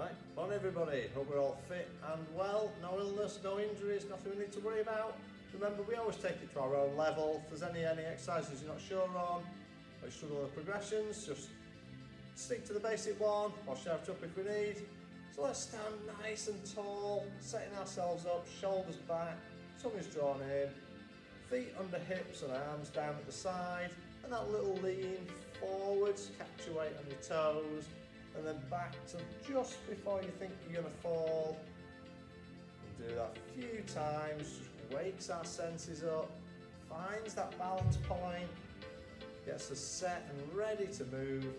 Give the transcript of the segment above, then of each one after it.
Right, on everybody, hope we're all fit and well, no illness, no injuries, nothing we need to worry about. Remember, we always take it to our own level. If there's any, any exercises you're not sure on, or you struggle with progressions, just stick to the basic one, or shout up if we need. So let's stand nice and tall, setting ourselves up, shoulders back, tummies drawn in, feet under hips and arms down at the side, and that little lean forwards, catch your weight on your toes, and then back to just before you think you're gonna fall. And do that a few times, just wakes our senses up, finds that balance point, gets us set and ready to move.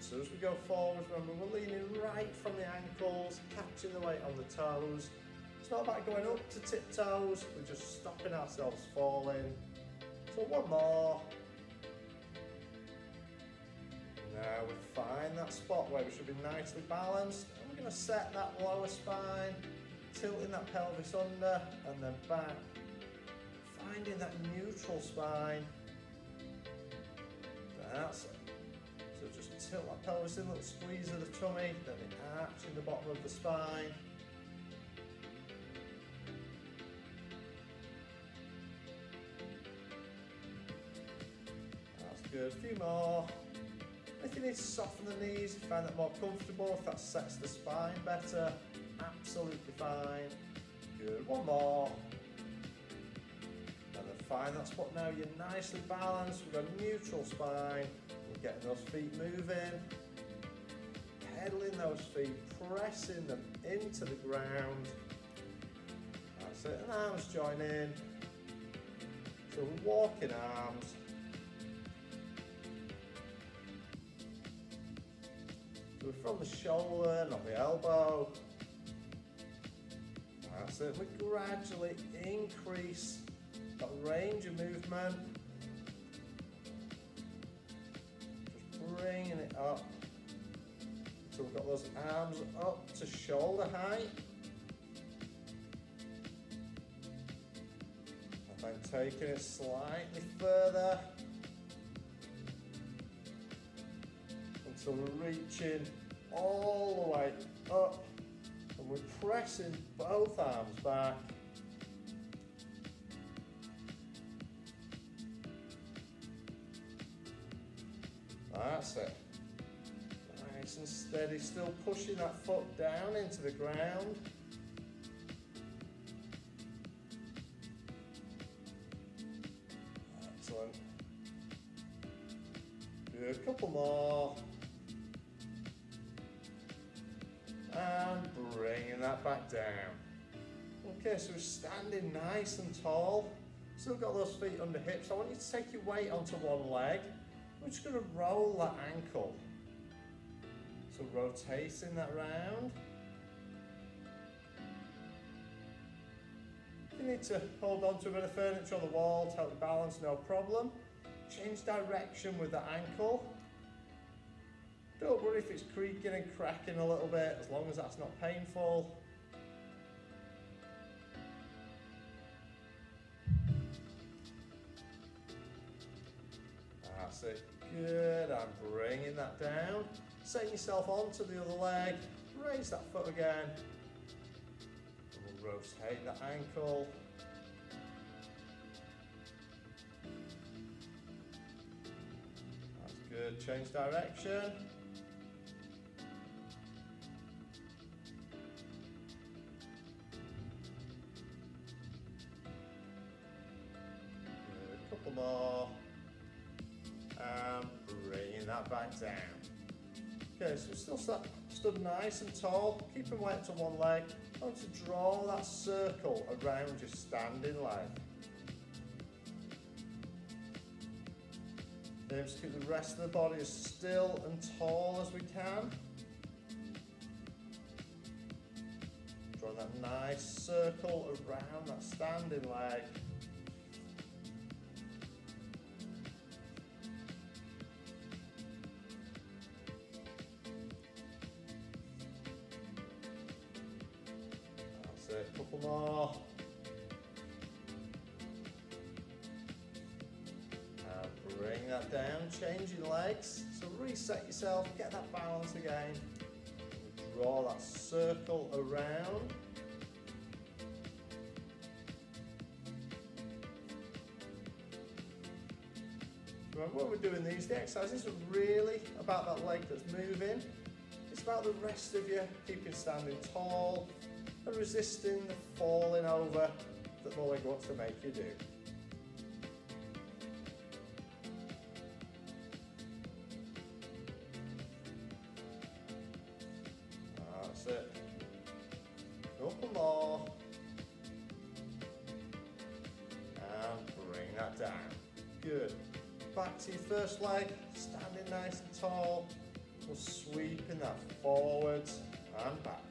So as we go forward, remember we're leaning right from the ankles, catching the weight on the toes. It's not about going up to tiptoes, we're just stopping ourselves falling. So one more. Now we find that spot where we should be nicely balanced. And we're going to set that lower spine, tilting that pelvis under and then back. Finding that neutral spine. That's it. So just tilt that pelvis in, little squeeze of the tummy, then the arch in the bottom of the spine. A few more. If you need to soften the knees, find that more comfortable, if that sets the spine better, absolutely fine. Good. One more. And then find that spot now. You're nicely balanced. Got a neutral spine. We're getting those feet moving. Pedaling those feet, pressing them into the ground. That's it. And arms join in. So walking arms. We're from the shoulder, not the elbow. That's it. We gradually increase that range of movement. Just bringing it up. So we've got those arms up to shoulder height. And then taking it slightly further. Until we're reaching all the way up and we're pressing both arms back. That's it. Nice and steady, still pushing that foot down into the ground. Excellent. Do a couple more. Okay, so we're standing nice and tall. Still got those feet under hips. I want you to take your weight onto one leg. We're just going to roll that ankle. So rotating that round. If you need to hold on to a bit of furniture on the wall to help balance, no problem. Change direction with the ankle. Don't worry if it's creaking and cracking a little bit, as long as that's not painful. It. Good. And bringing that down. Setting yourself onto the other leg. Raise that foot again. We'll rotate the ankle. That's good. Change direction. Good. Couple more. And bringing that back down. Okay, so still sat, stood nice and tall, keeping weight to one leg. I want to draw that circle around your standing leg. Aim to keep the rest of the body as still and tall as we can. Drawing that nice circle around that standing leg. Circle around. Remember when we're doing these, the are really about that leg that's moving. It's about the rest of you keeping standing tall and resisting the falling over that the leg wants to make you do. And oh, bring that down. Good. Back to your first leg, standing nice and tall. We're sweeping that forwards and back.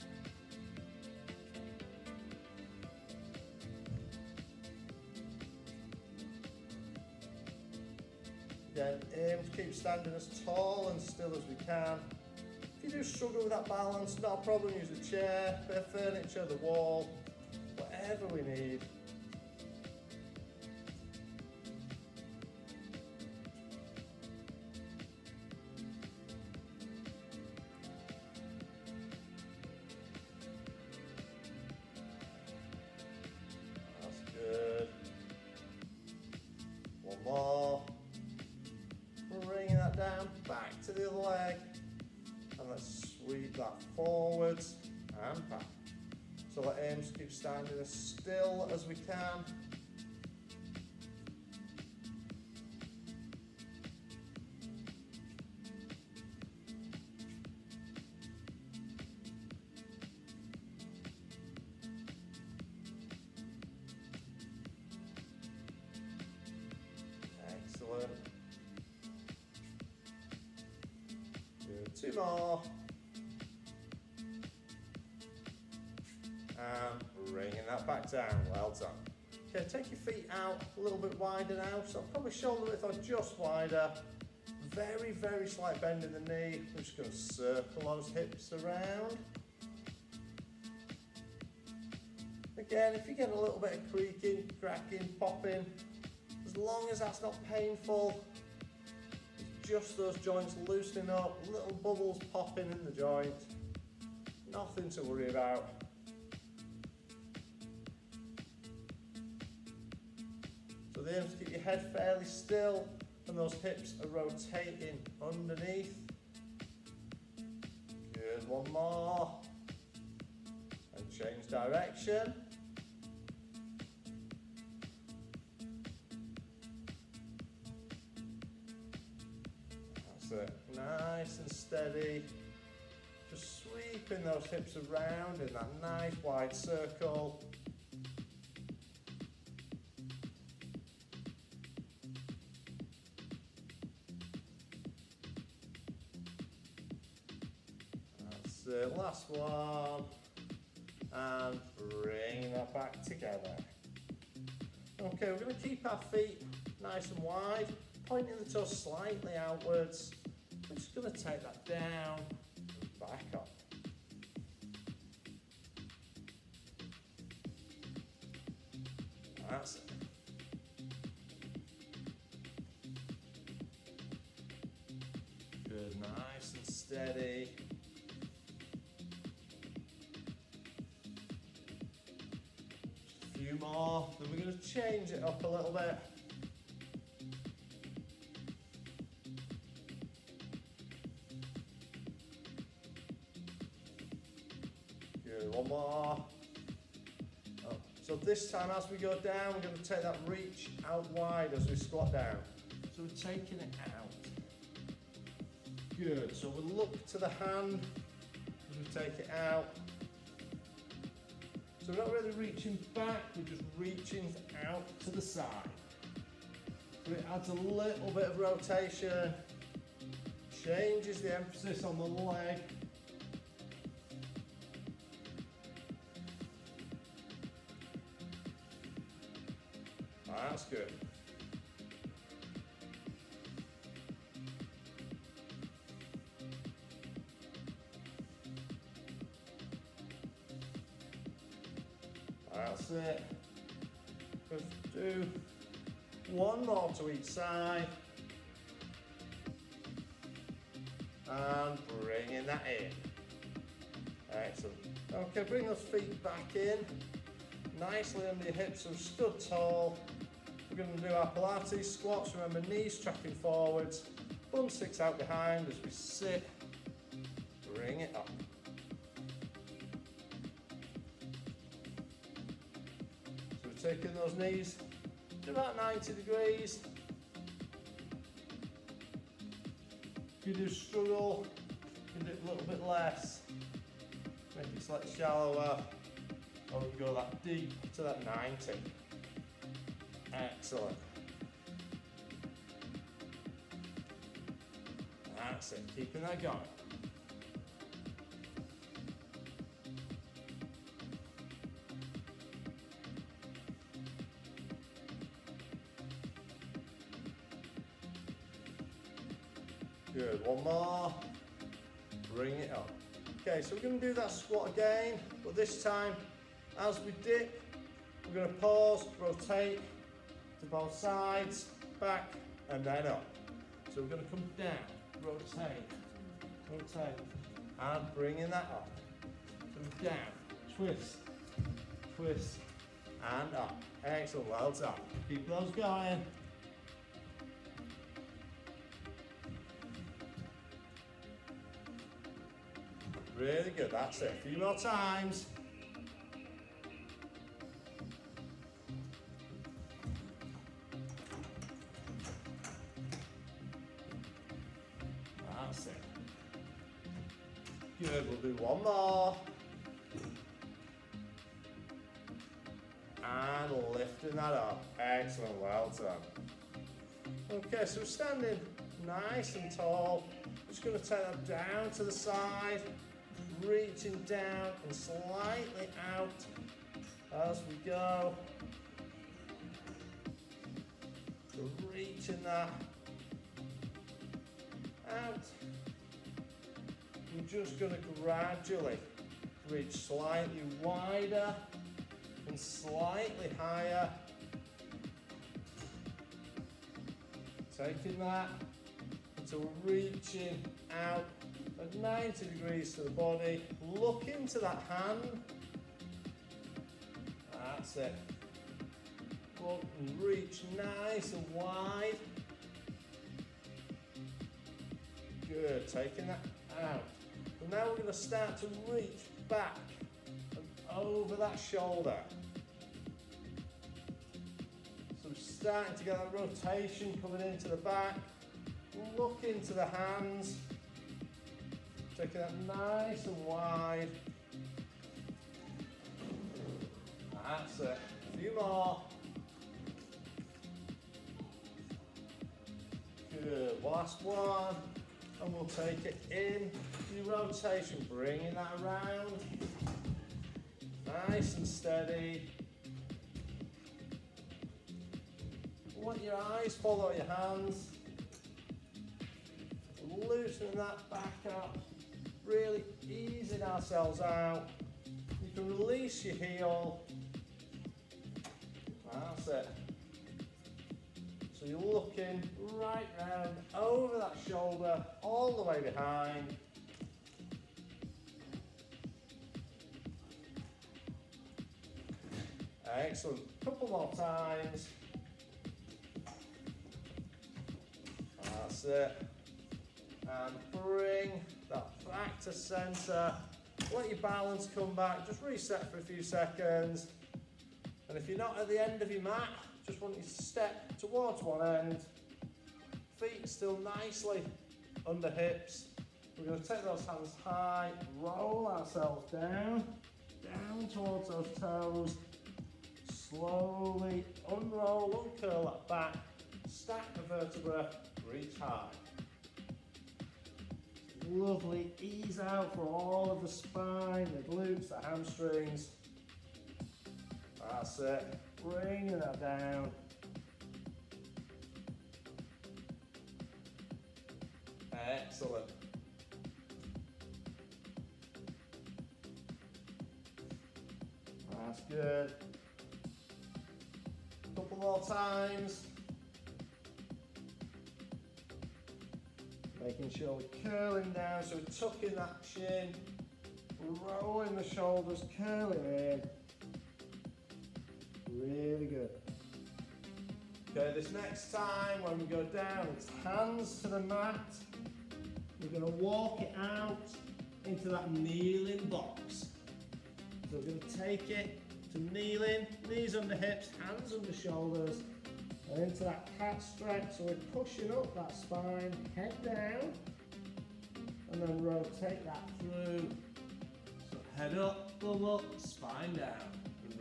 Again, aim to keep standing as tall and still as we can. Do struggle with that balance, not a problem, use a chair, bit of furniture, the wall, whatever we need. Two more. And bringing that back down. Well done. Okay, take your feet out a little bit wider now. So probably shoulder width or just wider. Very, very slight bend in the knee. I'm just going to circle those hips around. Again, if you get a little bit of creaking, cracking, popping, as long as that's not painful, it's just those joints loosening up, little bubbles popping in the joint. Nothing to worry about. So the aim is to keep your head fairly still and those hips are rotating underneath. Good, one more. And change direction. Nice and steady. Just sweeping those hips around in that nice wide circle. That's it. Last one. And bring that back together. Okay, we're going to keep our feet nice and wide, pointing the toes slightly outwards. We're just to take that down and back up. That's it. Good, nice and steady. A few more, then we're going to change it up a little bit. This time as we go down, we're going to take that reach out wide as we squat down. So we're taking it out. Good, so we look to the hand as we take it out. So we're not really reaching back, we're just reaching out to the side. So it adds a little bit of rotation, changes the emphasis on the leg. That's it. Let's do one more to each side. and bringing that in. Excellent. Okay, bring those feet back in, nicely under your hips, so stood tall. We're going to do our Pilates squats. Remember, knees tracking forwards, bum sticks out behind as we sit. Bring it up. So we're taking those knees to about 90 degrees. If you do struggle, you can do it a little bit less. Make it slightly shallower. Or we go that deep to that 90. Excellent. That's it, keeping that going. Good, one more. Bring it up. Okay, so we're to do that squat again, but this time, as we dip, we're to pause, rotate to both sides, back, and then up. So we're going to come down, rotate, rotate, and bringing that up. Come down, twist, twist, and up. Excellent, well done. Keep those going. Really good, that's it. A few more times. One more. And lifting that up. Excellent, well done. Okay, so standing nice and tall. Just going to take that down to the side reaching down and slightly out as we go. Reaching that out. We're just going to gradually reach slightly wider and slightly higher. Taking that until reaching out at 90 degrees to the body. Look into that hand. That's it. Look and reach nice and wide. Good, taking that out. Now we're going to start to reach back and over that shoulder. So we're starting to get that rotation coming into the back. Look into the hands. Taking that nice and wide. That's it. A few more. Good. Last one. And we'll take it in. Do rotation, bringing that around. Nice and steady. Want your eyes follow your hands. Loosening that back up really easing ourselves out. You can release your heel. That's it. So you're looking right round over that shoulder, all the way behind. Excellent. Couple more times. That's it. And bring that back to center. Let your balance come back, just reset for a few seconds. And if you're not at the end of your mat, just want you to step towards one end. Feet still nicely under hips. We're going to take those hands high, roll ourselves down, down towards those toes. Slowly unroll, uncurl that back, stack the vertebra, reach high. Lovely, ease out for all of the spine, the glutes, the hamstrings. That's it, bringing that down. Excellent. That's good. Couple more times. Making sure we're curling down, so we're tucking that chin, rolling the shoulders, curling in. Really good. Okay, this next time when we go down, it's hands to the mat. We're going to walk it out into that kneeling box. So we're to take it to kneeling, knees under hips, hands under shoulders, and into that cat stretch. So we're pushing up that spine, head down, and then rotate that through. So head up, bum up, spine down,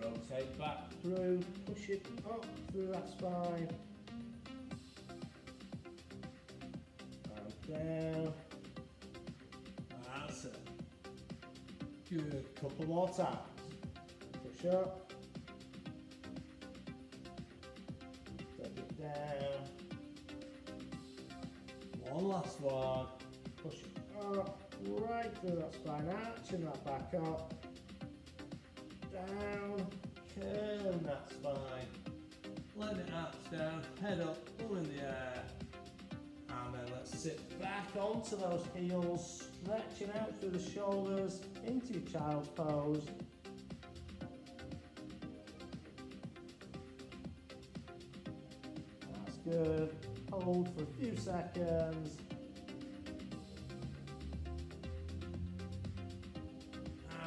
rotate back through, push it up through that spine. And down. That's it. Good. Couple more times. Push up. Take it down. One last one. Push it up. Right through that spine. Arching that back up. Down. Curling that spine. Let it arch down. Head up. Pull in the air. And then let's sit back onto those heels, stretching out through the shoulders into your child's pose. That's good. Hold for a few seconds.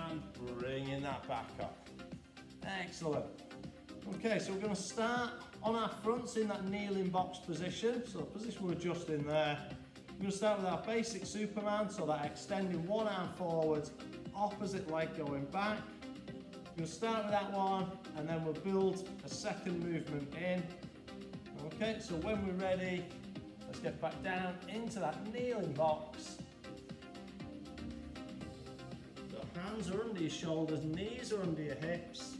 And bringing that back up. Excellent. Okay, so we're going to start on our fronts in that kneeling box position. So the position we're adjusting there. We're going to start with our basic Superman, so that extending one arm forwards, opposite leg going back. To start with that one, and then we'll build a second movement in. Okay, so when we're ready, let's get back down into that kneeling box. So hands are under your shoulders, knees are under your hips.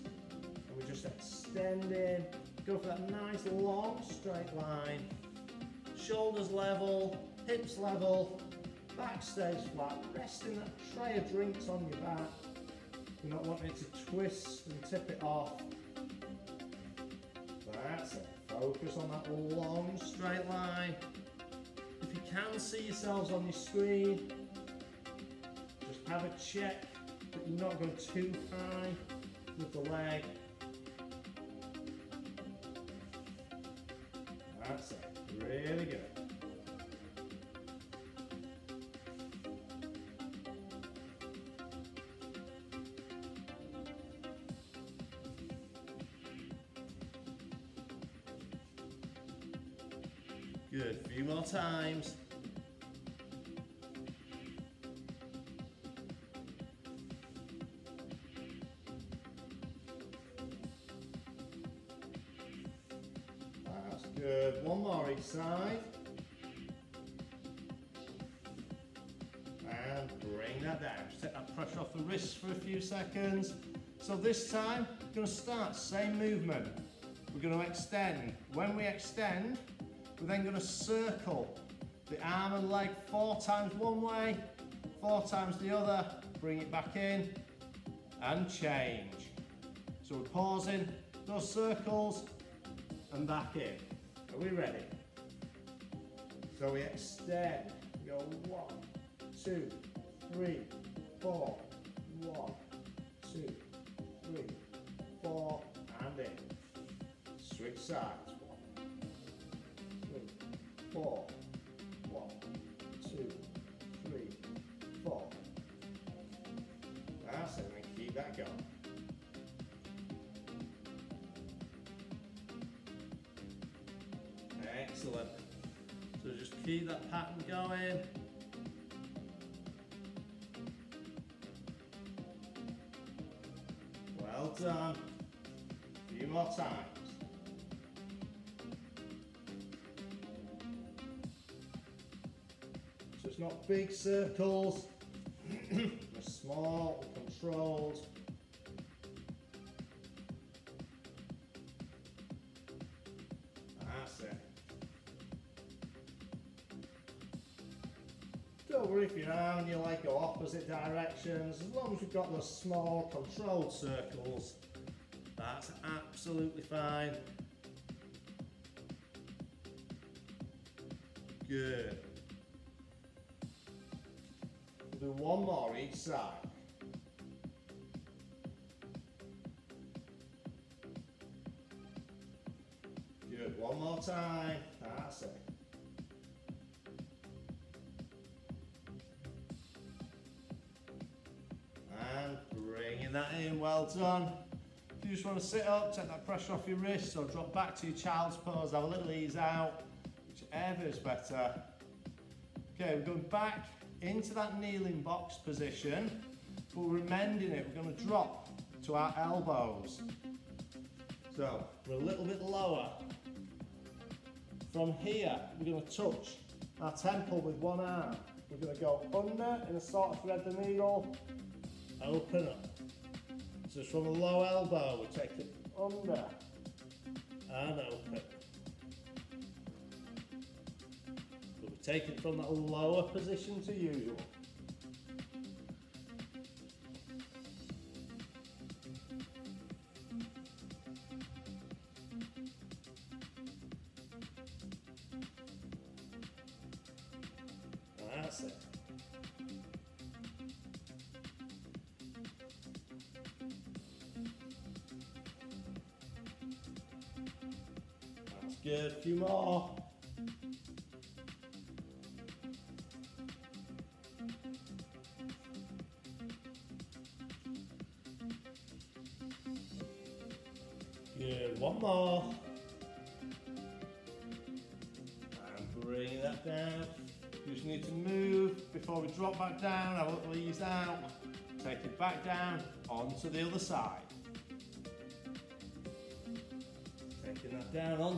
We're extending. Go for that nice long straight line. Shoulders level, hips level, back stays flat. Resting that tray of drinks on your back. You're not wanting it to twist and tip it off. That's it. Focus on that long straight line. If you can see yourselves on your screen, just have a check that you're not going too high with the leg. That's it. Really good. Good. A few more times. Good. One more each side. And bring that down. Just take that pressure off the wrists for a few seconds. So this time, we're going to start same movement. We're going to extend. When we extend, we're then going to circle the arm and leg four times one way, four times the other, bring it back in and change. So we're pausing those circles and back in. Are we ready? So we extend, we go one, two, three, four, one, two, three, four, and in. Switch sides. One, three, four, going. Well done. A few more times. So it's not big circles, small, controlled. If your arm and your leg go opposite directions, as long as you've got those small controlled circles, that's absolutely fine. Good. do one more each side. Good, one more time. That's it. That in, well done. If you just want to sit up, take that pressure off your wrists or drop back to your child's pose, have a little ease out, whichever is better. Okay, we're going back into that kneeling box position, but we're amending it. We're going to drop to our elbows. So, we're a little bit lower. From here, we're going to touch our temple with one arm. We're going to go under in a sort of thread the needle, open up. So from a low elbow, we take it under and open. So we take it from that lower position to usual.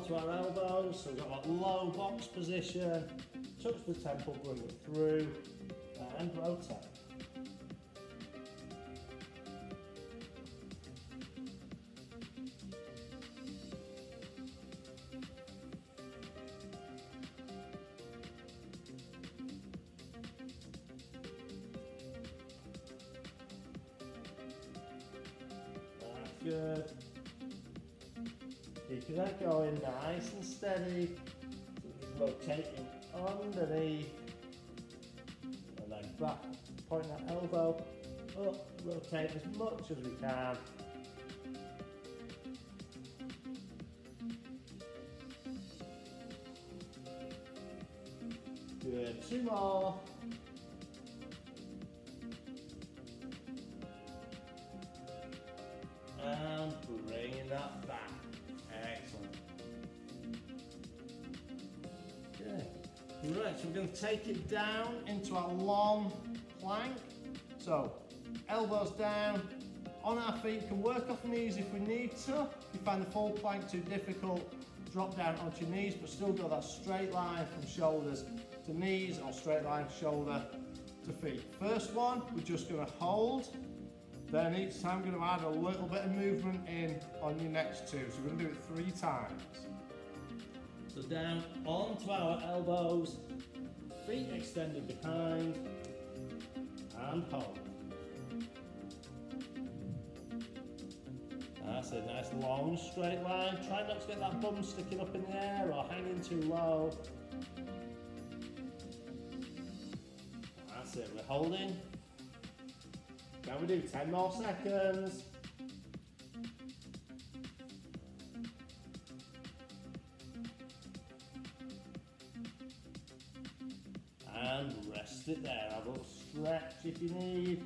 Onto our elbows. So we've got that low box position. Touch the temple, bring it through uh, and rotate. That's good. Keeping that going nice and steady. So rotating underneath. And then back, point that elbow up, rotate as much as we can. Good, two more. Going to take it down into a long plank. So, elbows down, on our feet, can work off knees if we need to. If you find the full plank too difficult, drop down onto your knees, but still go that straight line from shoulders to knees or straight line shoulder to feet. First one, we're just going to hold. Then each time we're going to add a little bit of movement in on your next two. So we're going to do it three times. So down onto our elbows, feet extended behind, and hold. That's a nice long straight line. Try not to get that bum sticking up in the air or hanging too low. That's it, we're holding. Now we do 10 more seconds. Need.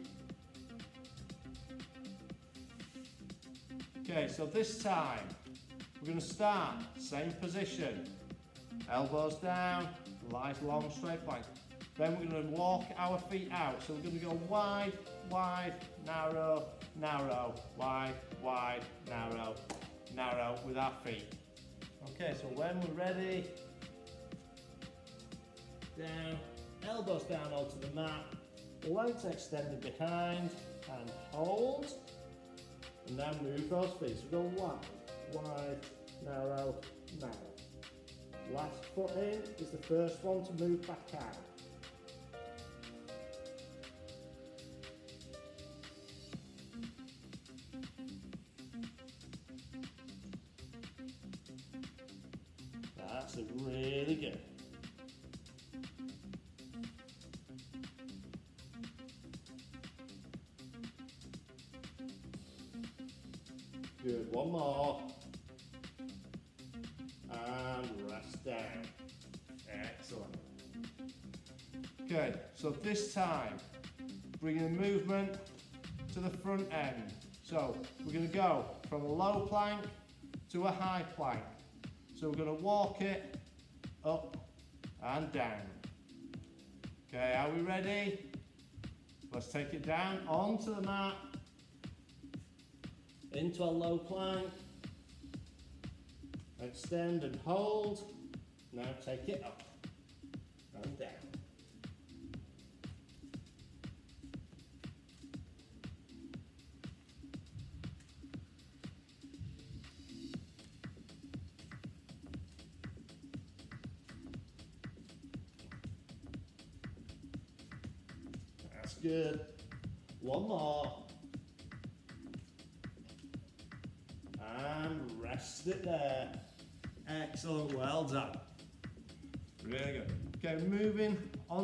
Okay, so this time we're going to start same position. Elbows down, nice long straight plank. Then we're going to walk our feet out. So we're going to go wide, wide, narrow, narrow, wide, wide, narrow, narrow with our feet. Okay, so when we're ready, down, elbows down onto the mat, legs extended behind, and hold. And now move those feet. So go wide, wide, narrow, narrow. Last foot in is the first one to move back out. Down. Excellent. Okay, so this time, bringing the movement to the front end. So we're going to go from a low plank to a high plank. So we're going to walk it up and down. Okay, are we ready? Let's take it down onto the mat, into a low plank, extend and hold. Now take it. up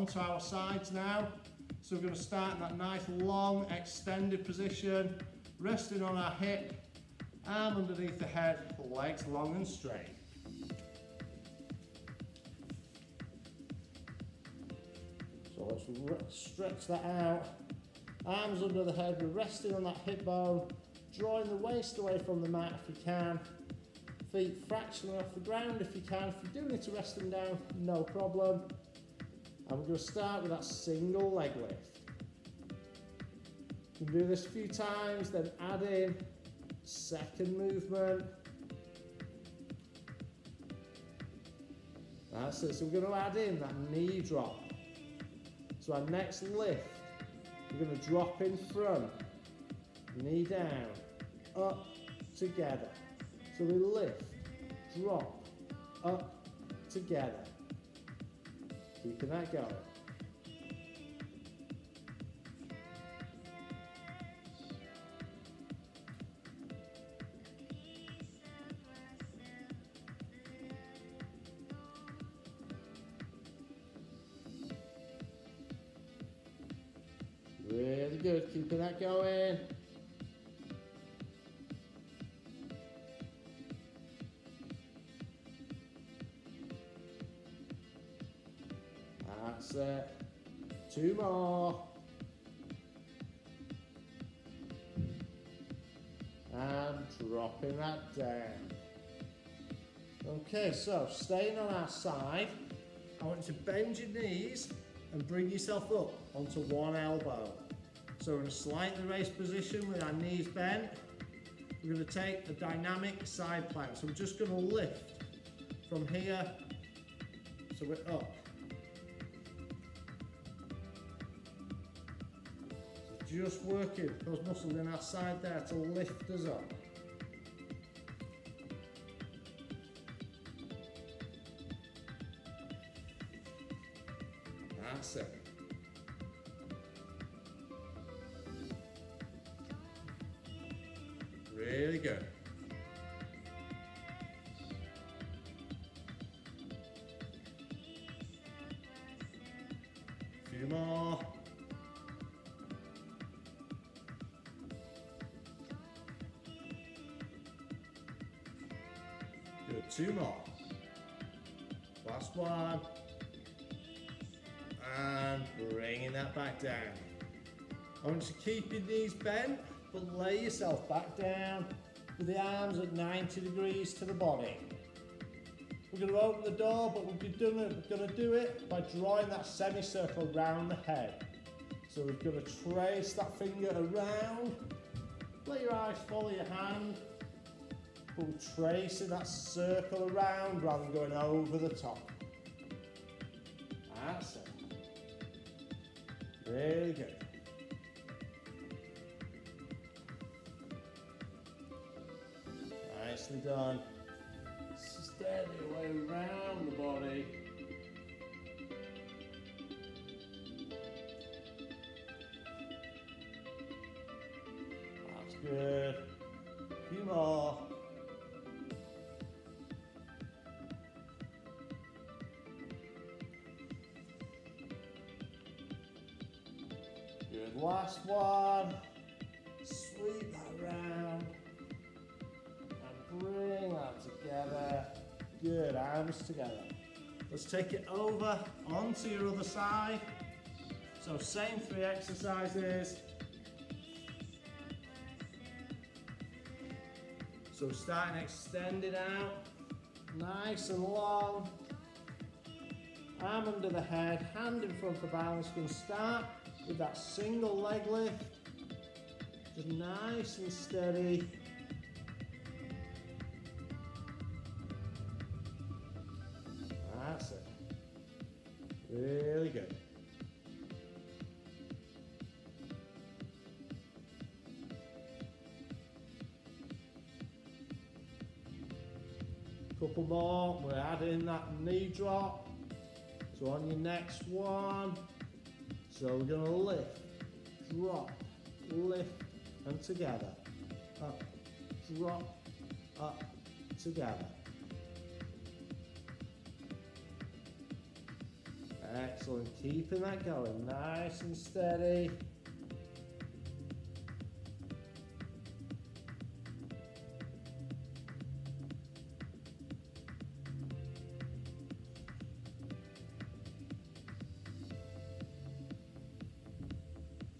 onto our sides now. So we're going to start in that nice long extended position, resting on our hip, arm underneath the head, legs long and straight. So let's stretch that out. Arms under the head, we're resting on that hip bone, drawing the waist away from the mat if you can. Feet fractionally off the ground if you can. If you do need to rest them down, no problem. And we're going to start with that single leg lift. You can do this a few times, then add in second movement. That's it. So we're going to add in that knee drop. So our next lift, we're going to drop in front, knee down, up, together. So we lift, drop, up, together. Keeping that going. Really good, keeping that going. Two more. And dropping that down. Okay, so staying on our side, I want you to bend your knees and bring yourself up onto one elbow. So we're in a slightly raised position with our knees bent. We're going to take a dynamic side plank. So we're just going to lift from here. So we're up. Just working those muscles in our side there to lift us up. That's it. Really good. Two more. Last one. And bringing that back down. I want you to keep your knees bent, but lay yourself back down with the arms at 90 degrees to the body. We're going to open the door, but we're going to do it by drawing that semicircle around the head. So we're going to trace that finger around. Let your eyes follow your hand. Tracing that circle around rather than going over the top. Ah, That's it. Really good. Nicely done. Steady way around the body. Take it over onto your other side. So same three exercises. So starting extended out, nice and long. Arm under the head, hand in front for balance. Going to start with that single leg lift. Just nice and steady. Really good. Couple more, we're adding that knee drop. So on your next one, so we're gonna lift, drop, lift, and together. Up, drop, up, together. Excellent, keeping that going nice and steady.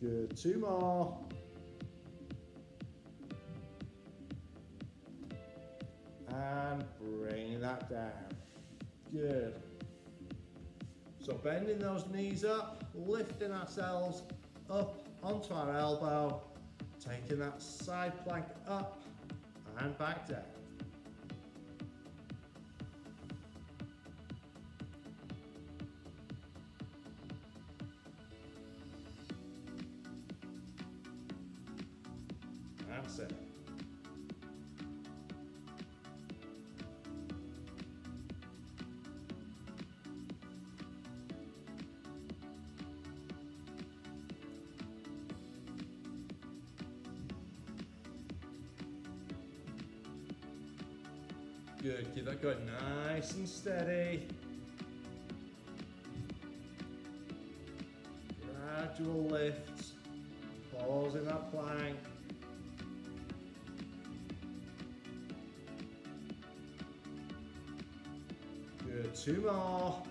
Good, two more. Bending those knees up, lifting ourselves up onto our elbow, taking that side plank up and back down. Good, keep that going nice and steady. Gradual lifts, pausing that plank. Good, two more.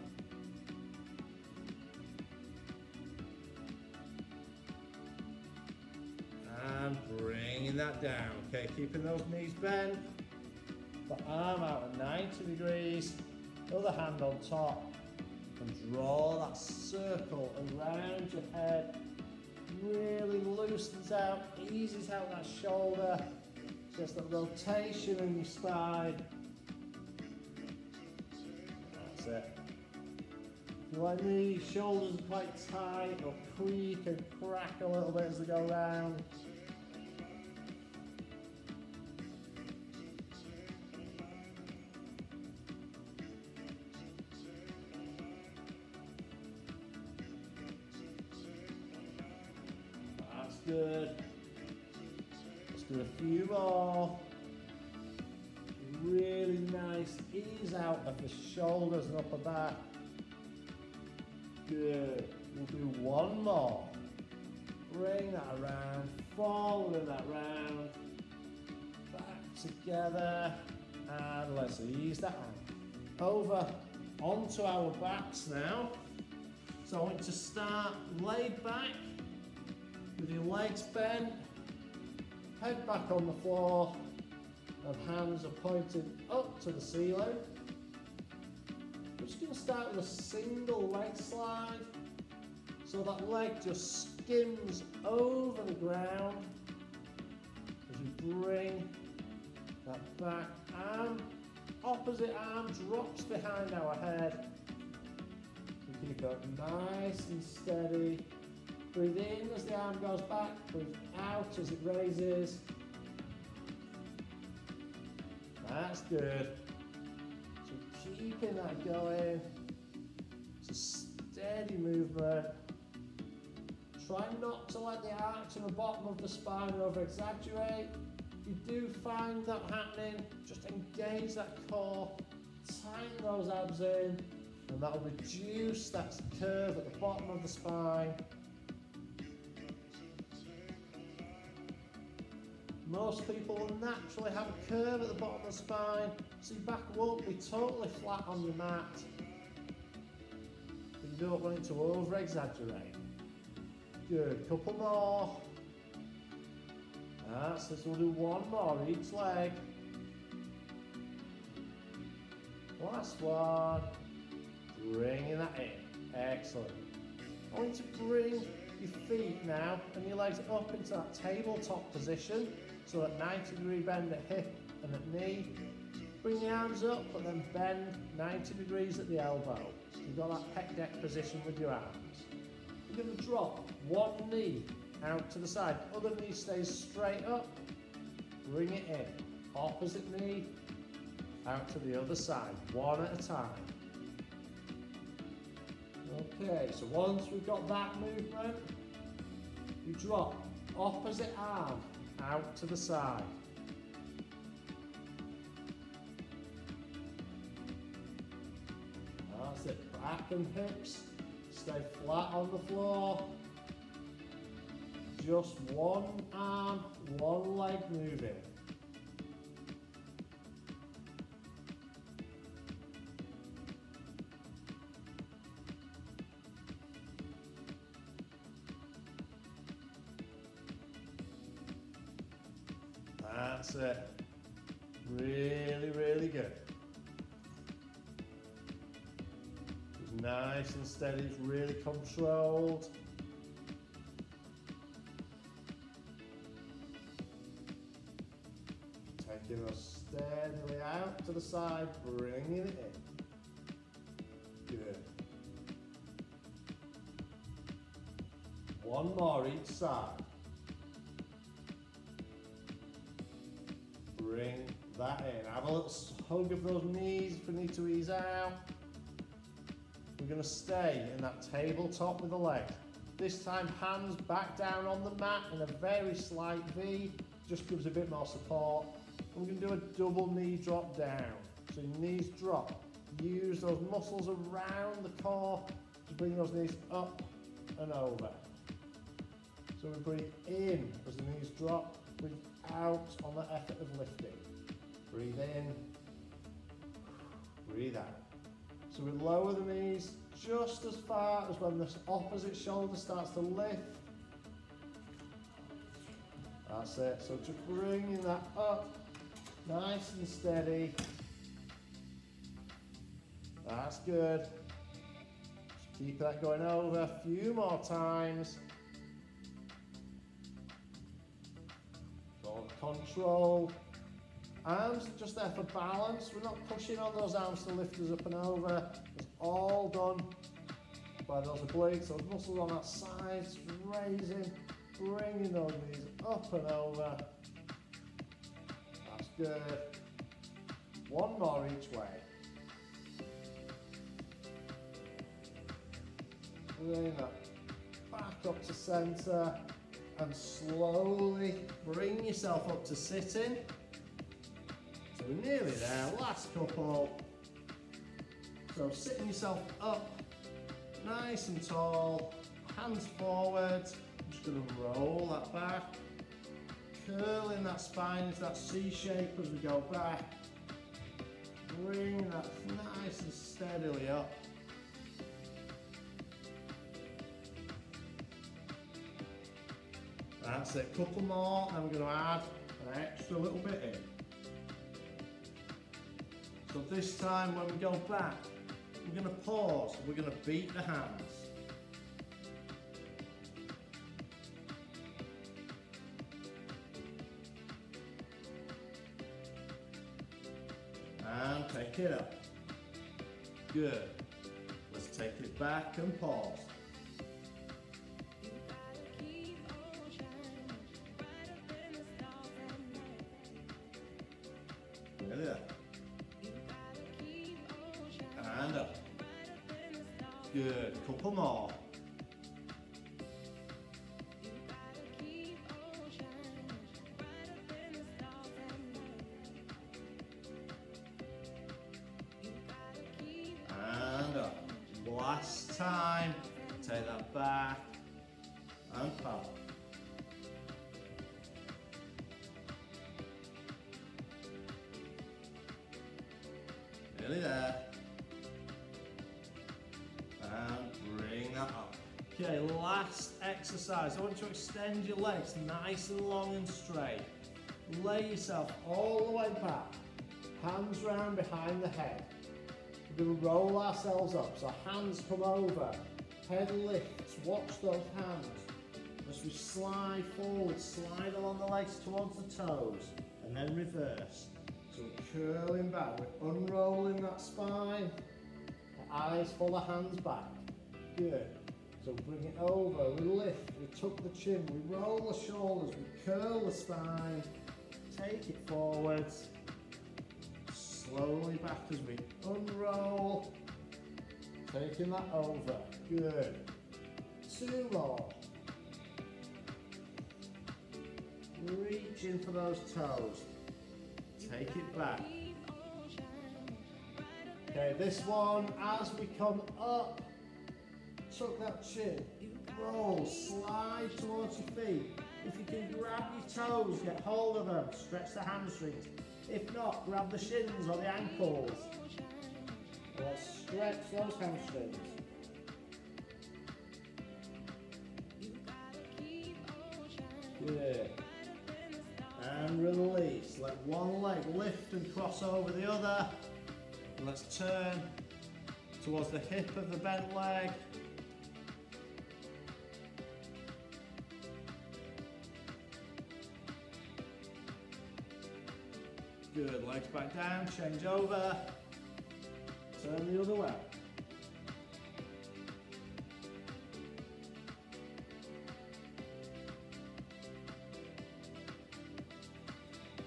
And bringing that down. Okay, keeping those knees bent. Arm out at 90 degrees. Other hand on top. And draw that circle around your head. Really loosens out, eases out that shoulder. Just that rotation in your spine. That's it. If you like me, shoulders are quite tight or creak and crack a little bit as they go round. Good. Let's do a few more. Really nice ease out of the shoulders and upper back. Good. We'll do one more. Bring that around, forward that round, back together, and let's ease that. Over onto our backs now. So I want to start laid back with your legs bent, head back on the floor, and hands are pointed up to the ceiling. We're just going to start with a single leg slide. So that leg just skims over the ground as you bring that back arm, opposite arm drops behind our head. We keep it nice and steady. Breathe in as the arm goes back, breathe out as it raises. That's good. So keeping that going. It's a steady movement. Try not to let the arch in the bottom of the spine over exaggerate. If you do find that happening, just engage that core, tighten those abs in, and that'll reduce that curve at the bottom of the spine. Most people will naturally have a curve at the bottom of the spine, so your back won't be totally flat on your mat. But you don't want it to over exaggerate. Good, couple more. That's this, we'll do one more each leg. Last one. Bringing that in. Excellent. I want you to bring your feet now and your legs up into that tabletop position. So at 90 degree bend at hip and at knee. Bring the arms up, but then bend 90 degrees at the elbow. You've got that pec deck position with your arms. You're going to drop one knee out to the side. Other knee stays straight up. Bring it in. Opposite knee out to the other side, one at a time. Okay, so once we've got that movement, you drop opposite arm out to the side. That's it, back and hips, stay flat on the floor. Just one arm, one leg moving. That's it. Really, really good. It's nice and steady, it's really controlled. Taking us steadily out to the side, bringing it in. Good. One more each side. Have a little hug of those knees if we need to ease out. We're going to stay in that tabletop with the legs. This time hands back down on the mat in a very slight V, just gives a bit more support. And we're going to do a double knee drop down. So knees drop. Use those muscles around the core to bring those knees up and over. So we breathe in as the knees drop, breathe out on the effort of lifting. Breathe in, breathe out. So we lower the knees just as far as when the opposite shoulder starts to lift. That's it. So just bringing that up, nice and steady. That's good. Just keep that going over a few more times. control. Arms are just there for balance. We're not pushing on those arms to lift us up and over. It's all done by those obliques, those muscles on that side, raising, bringing those knees up and over. That's good. One more each way. Bring that back up to centre and slowly bring yourself up to sitting. We're nearly there, last couple. So sitting yourself up, nice and tall, hands forward, I'm just gonna roll that back, curling that spine into that C shape as we go back, bring that nice and steadily up. That's it, couple more, going to add an extra little bit in. So this time when we go back, we're going to pause, we're going to beat the hands. And take it up. Good. Let's take it back and pause. Exercise. I want you to extend your legs nice and long and straight. Lay yourself all the way back. Hands round behind the head. We're going to roll ourselves up. So hands come over. Head lifts. Watch those hands. As we slide forward, slide along the legs towards the toes. And then reverse. So we're curling back. We're unrolling that spine. The eyes follow hands back. Good. So bring it over, we lift, we tuck the chin, we roll the shoulders, we curl the spine, take it forwards, slowly back as we unroll, taking that over, good. Two more. Reach in for those toes, take it back. Okay, this one, as we come up, tuck that chin, roll, slide towards your feet. If you can grab your toes, get hold of them, stretch the hamstrings. If not, grab the shins or the ankles. Let's stretch those hamstrings. Good. And release. Let one leg lift and cross over the other. And let's turn towards the hip of the bent leg. Good, legs back down, change over. Turn the other way.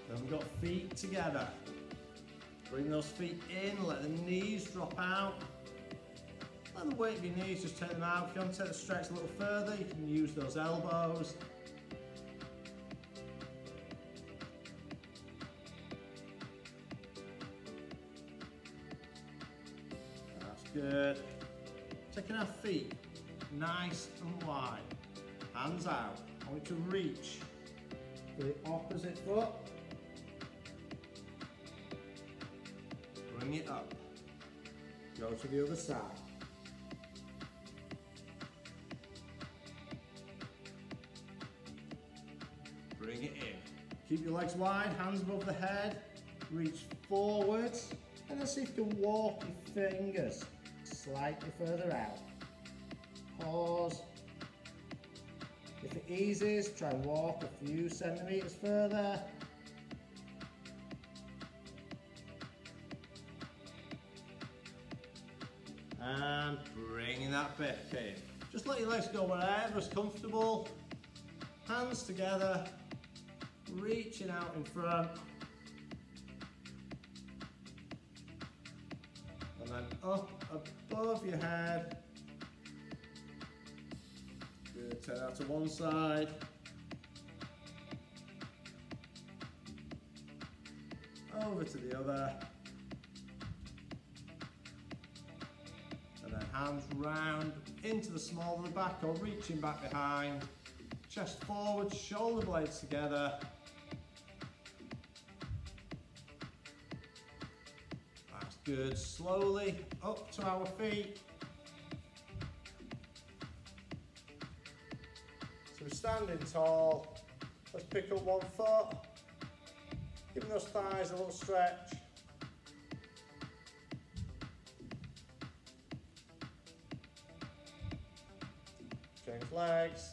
Then we've got feet together. Bring those feet in, let the knees drop out. Let the weight of your knees, just take them out. If you want to take the stretch a little further, you can use those elbows. Good. Taking our feet nice and wide. Hands out. I want you to reach for the opposite foot. Bring it up. Go to the other side. Bring it in. Keep your legs wide, hands above the head. Reach forwards and then see if you can walk your fingers slightly further out. Pause. If it eases, try and walk a few centimetres further. And bringing that back in. Just let your legs go wherever's comfortable. Hands together, reaching out in front. And then up above your head. Good, turn out to one side. Over to the other. And then hands round into the small of the back or reaching back behind. Chest forward, shoulder blades together. Good, slowly up to our feet. So we're standing tall. Let's pick up one foot. Giving those thighs a little stretch. Change legs.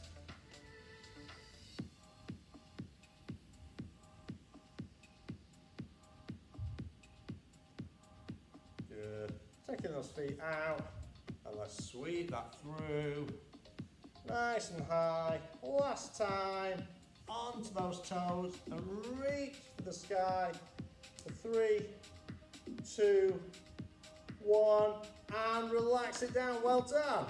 Feet out and let's sweep that through. Nice and high. Last time, onto those toes and reach the sky. For three, two, one, and relax it down. Well done.